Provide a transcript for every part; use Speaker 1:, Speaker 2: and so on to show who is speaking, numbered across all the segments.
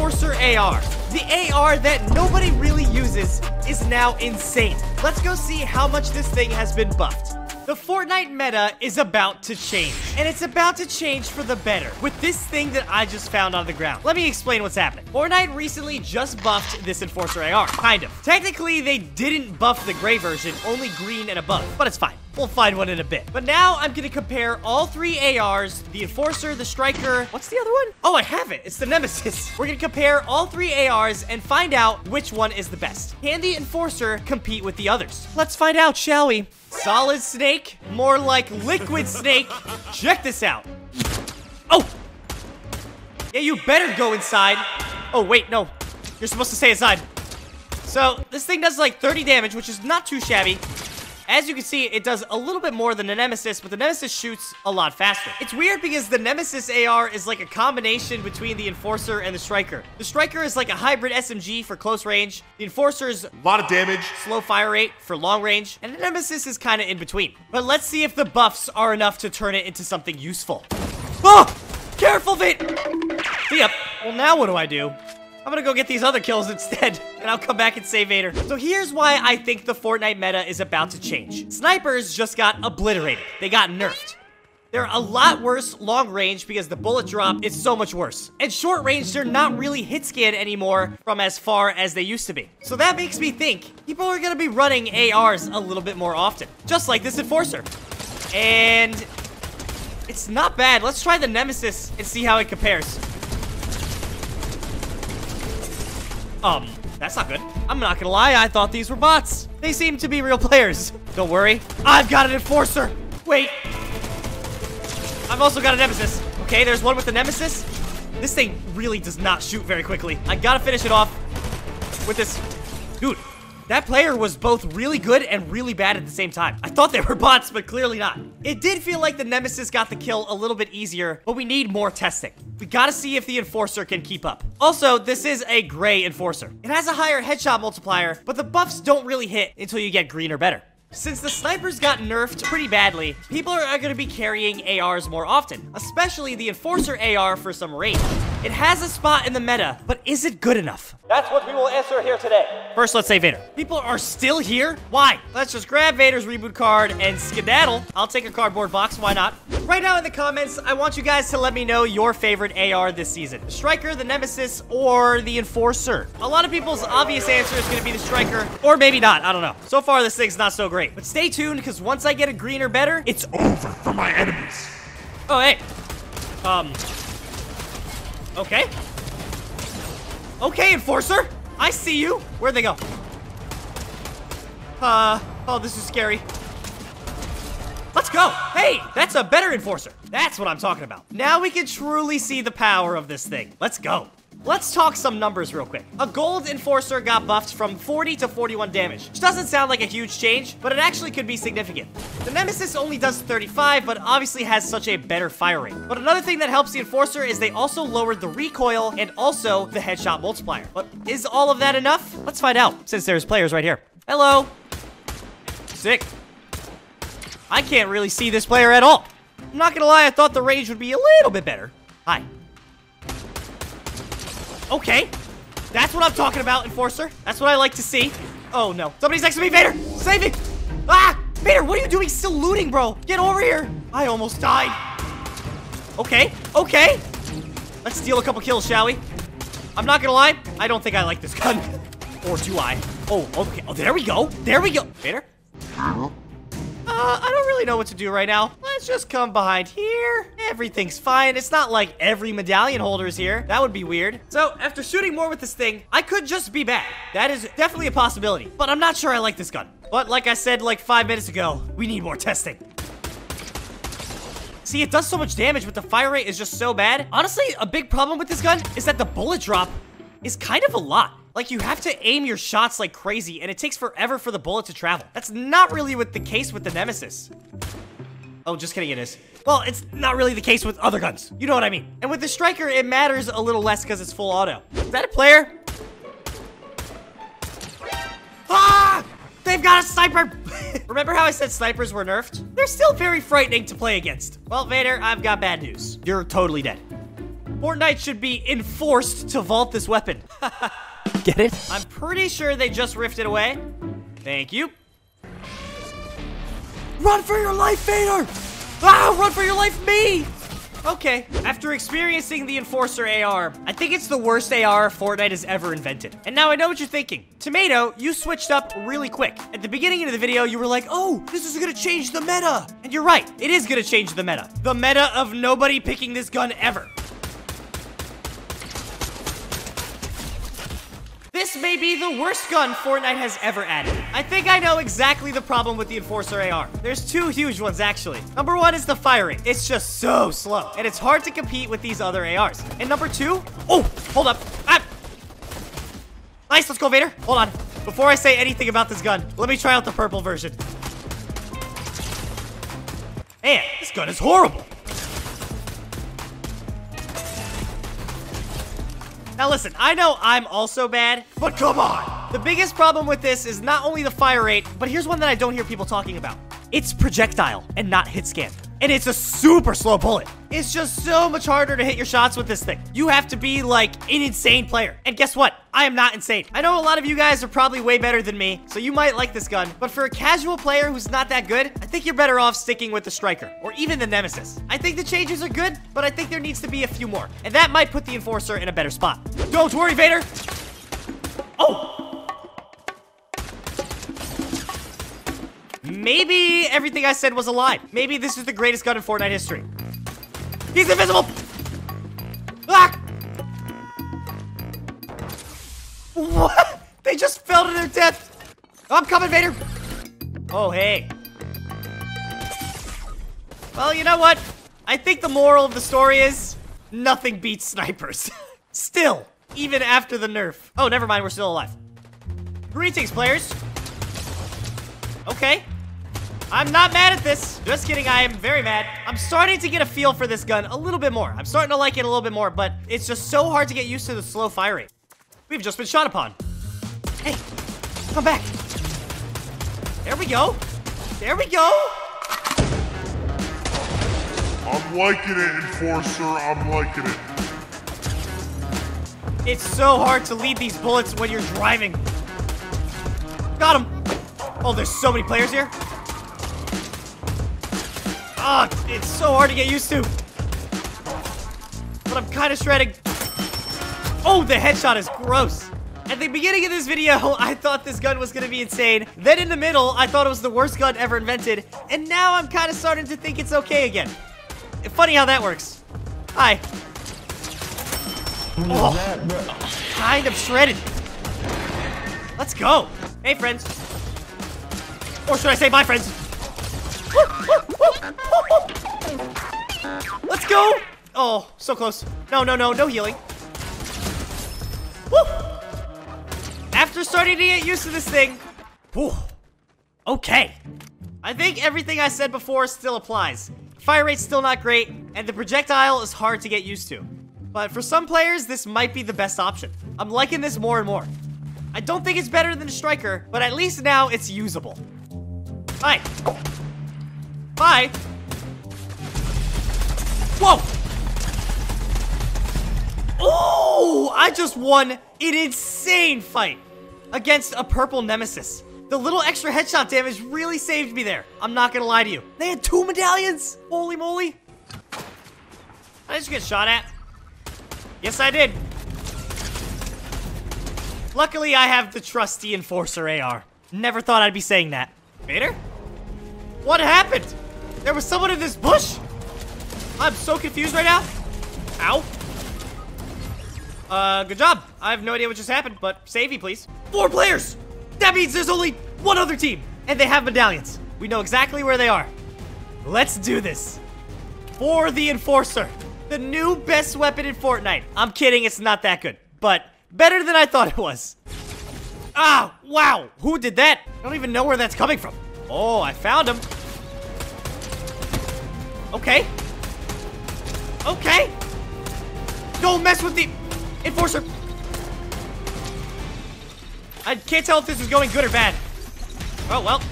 Speaker 1: Enforcer AR. The AR that nobody really uses is now insane. Let's go see how much this thing has been buffed. The Fortnite meta is about to change, and it's about to change for the better with this thing that I just found on the ground. Let me explain what's happening. Fortnite recently just buffed this Enforcer AR, kind of. Technically, they didn't buff the gray version, only green and above, but it's fine. We'll find one in a bit. But now I'm gonna compare all three ARs, the Enforcer, the Striker, what's the other one? Oh, I have it, it's the Nemesis. We're gonna compare all three ARs and find out which one is the best. Can the Enforcer compete with the others? Let's find out, shall we? Solid Snake, more like Liquid Snake. Check this out. Oh! Yeah, you better go inside. Oh, wait, no. You're supposed to stay inside. So, this thing does like 30 damage, which is not too shabby. As you can see, it does a little bit more than the Nemesis, but the Nemesis shoots a lot faster. It's weird because the Nemesis AR is like a combination between the Enforcer and the Striker. The Striker is like a hybrid SMG for close range. The Enforcer is
Speaker 2: A lot of damage.
Speaker 1: slow fire rate for long range, and the Nemesis is kind of in between. But let's see if the buffs are enough to turn it into something useful. Oh! Careful, Vit! Yep. Well, now what do I do? I'm gonna go get these other kills instead, and I'll come back and save Vader. So here's why I think the Fortnite meta is about to change. Snipers just got obliterated. They got nerfed. They're a lot worse long range because the bullet drop is so much worse. And short range, they're not really hit scan anymore from as far as they used to be. So that makes me think people are gonna be running ARs a little bit more often. Just like this Enforcer. And it's not bad. Let's try the Nemesis and see how it compares. Um, that's not good. I'm not gonna lie, I thought these were bots. They seem to be real players. Don't worry, I've got an Enforcer. Wait. I've also got a Nemesis. Okay, there's one with the Nemesis. This thing really does not shoot very quickly. I gotta finish it off with this. Dude, that player was both really good and really bad at the same time. I thought they were bots, but clearly not. It did feel like the Nemesis got the kill a little bit easier, but we need more testing. We gotta see if the Enforcer can keep up. Also, this is a gray Enforcer. It has a higher headshot multiplier, but the buffs don't really hit until you get green or better. Since the snipers got nerfed pretty badly, people are to be carrying ARs more often, especially the Enforcer AR for some range. It has a spot in the meta, but is it good enough? That's what we will answer here today. First, let's say Vader. People are still here? Why? Let's just grab Vader's reboot card and skedaddle. I'll take a cardboard box, why not? Right now in the comments, I want you guys to let me know your favorite AR this season. The Striker, the Nemesis, or the Enforcer. A lot of people's obvious answer is going to be the Striker, or maybe not, I don't know. So far, this thing's not so great. But stay tuned, because once I get a green or better, it's
Speaker 2: Over for my enemies.
Speaker 1: Oh, hey. Um. Okay. Okay, Enforcer. I see you. Where'd they go? Uh, oh, this is scary. Let's go. Hey, that's a better Enforcer. That's what I'm talking about. Now we can truly see the power of this thing. Let's go. Let's talk some numbers real quick. A gold enforcer got buffed from 40 to 41 damage, which doesn't sound like a huge change, but it actually could be significant. The Nemesis only does 35, but obviously has such a better fire rate. But another thing that helps the enforcer is they also lowered the recoil and also the headshot multiplier. But is all of that enough? Let's find out, since there's players right here. Hello. Sick. I can't really see this player at all. I'm not gonna lie, I thought the range would be a little bit better. Hi. Okay. That's what I'm talking about, Enforcer. That's what I like to see. Oh, no. Somebody's next to me, Vader! Save me! Ah! Vader, what are you doing still looting, bro? Get over here! I almost died. Okay, okay. Let's steal a couple kills, shall we? I'm not gonna lie, I don't think I like this gun. or do I? Oh, okay. Oh, there we go. There we go. Vader? Uh, I don't really know what to do right now. Let's just come behind here. Everything's fine. It's not like every medallion holder is here. That would be weird. So, after shooting more with this thing, I could just be bad. That is definitely a possibility. But I'm not sure I like this gun. But like I said like five minutes ago, we need more testing. See, it does so much damage, but the fire rate is just so bad. Honestly, a big problem with this gun is that the bullet drop is kind of a lot. Like, you have to aim your shots like crazy, and it takes forever for the bullet to travel. That's not really what the case with the Nemesis. Oh, just kidding, it is. Well, it's not really the case with other guns. You know what I mean. And with the Striker, it matters a little less because it's full auto. Is that a player? Ah! They've got a sniper! Remember how I said snipers were nerfed? They're still very frightening to play against. Well, Vader, I've got bad news. You're totally dead. Fortnite should be enforced to vault this weapon.
Speaker 3: Get it?
Speaker 1: I'm pretty sure they just rifted away. Thank you. Run for your life, Vader! Ah, run for your life, me! Okay, after experiencing the Enforcer AR, I think it's the worst AR Fortnite has ever invented. And now I know what you're thinking. Tomato, you switched up really quick. At the beginning of the video, you were like, oh, this is gonna change the meta. And you're right, it is gonna change the meta. The meta of nobody picking this gun ever. This may be the worst gun Fortnite has ever added. I think I know exactly the problem with the Enforcer AR. There's two huge ones, actually. Number one is the firing. It's just so slow, and it's hard to compete with these other ARs. And number two, oh, hold up. Ah. Nice, let's go, Vader. Hold on. Before I say anything about this gun, let me try out the purple version. Man, this gun is horrible. Now listen, I know I'm also bad, but come on! The biggest problem with this is not only the fire rate, but here's one that I don't hear people talking about. It's projectile and not hit scan. And it's a super slow bullet. It's just so much harder to hit your shots with this thing. You have to be like an insane player. And guess what? I am not insane. I know a lot of you guys are probably way better than me, so you might like this gun. But for a casual player who's not that good, I think you're better off sticking with the Striker or even the Nemesis. I think the changes are good, but I think there needs to be a few more. And that might put the Enforcer in a better spot. Don't worry, Vader. Oh, Maybe everything I said was a lie. Maybe this is the greatest gun in Fortnite history. He's invisible! Ah! What? They just fell to their death! I'm coming, Vader! Oh, hey. Well, you know what? I think the moral of the story is nothing beats snipers. still, even after the nerf. Oh, never mind, we're still alive. Greetings, players. Okay. I'm not mad at this. Just kidding, I am very mad. I'm starting to get a feel for this gun a little bit more. I'm starting to like it a little bit more, but it's just so hard to get used to the slow fire rate. We've just been shot upon. Hey, come back. There we go. There we go.
Speaker 2: I'm liking it, Enforcer. I'm liking it.
Speaker 1: It's so hard to lead these bullets when you're driving. Got him. Oh, there's so many players here. Ah, it's so hard to get used to. But I'm kind of shredding. Oh, the headshot is gross. At the beginning of this video, I thought this gun was gonna be insane. Then in the middle, I thought it was the worst gun ever invented. And now I'm kind of starting to think it's okay again. Funny how that works. Hi. Oh, kind of shredded. Let's go. Hey, friends. Or should I say my friends? Let's go! Oh, so close. No, no, no, no healing. Woo! After starting to get used to this thing, whew, okay. I think everything I said before still applies. Fire rate's still not great, and the projectile is hard to get used to. But for some players, this might be the best option. I'm liking this more and more. I don't think it's better than a striker, but at least now it's usable. Bye. Bye. Whoa! Oh, I just won an insane fight against a purple nemesis. The little extra headshot damage really saved me there. I'm not gonna lie to you. They had two medallions. Holy moly. I just get shot at. Yes, I did. Luckily, I have the trusty Enforcer AR. Never thought I'd be saying that. Vader? What happened? There was someone in this bush? I'm so confused right now. Ow. Uh, good job. I have no idea what just happened, but save me, please. Four players! That means there's only one other team, and they have medallions. We know exactly where they are. Let's do this. For the Enforcer, the new best weapon in Fortnite. I'm kidding, it's not that good, but better than I thought it was. Ah, wow, who did that? I don't even know where that's coming from. Oh, I found him. Okay. Okay? Don't mess with the enforcer. I can't tell if this is going good or bad. Oh, well.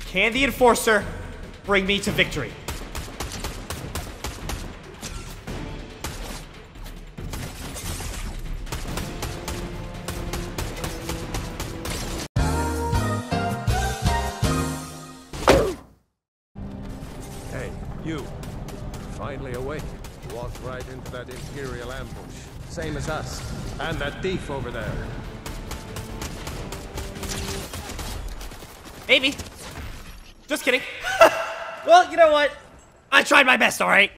Speaker 1: Can the enforcer bring me to victory?
Speaker 3: Hey, you finally awake. Walked right into that Imperial ambush. Same as us. And that thief over there.
Speaker 1: Maybe. Just kidding. well, you know what? I tried my best, alright?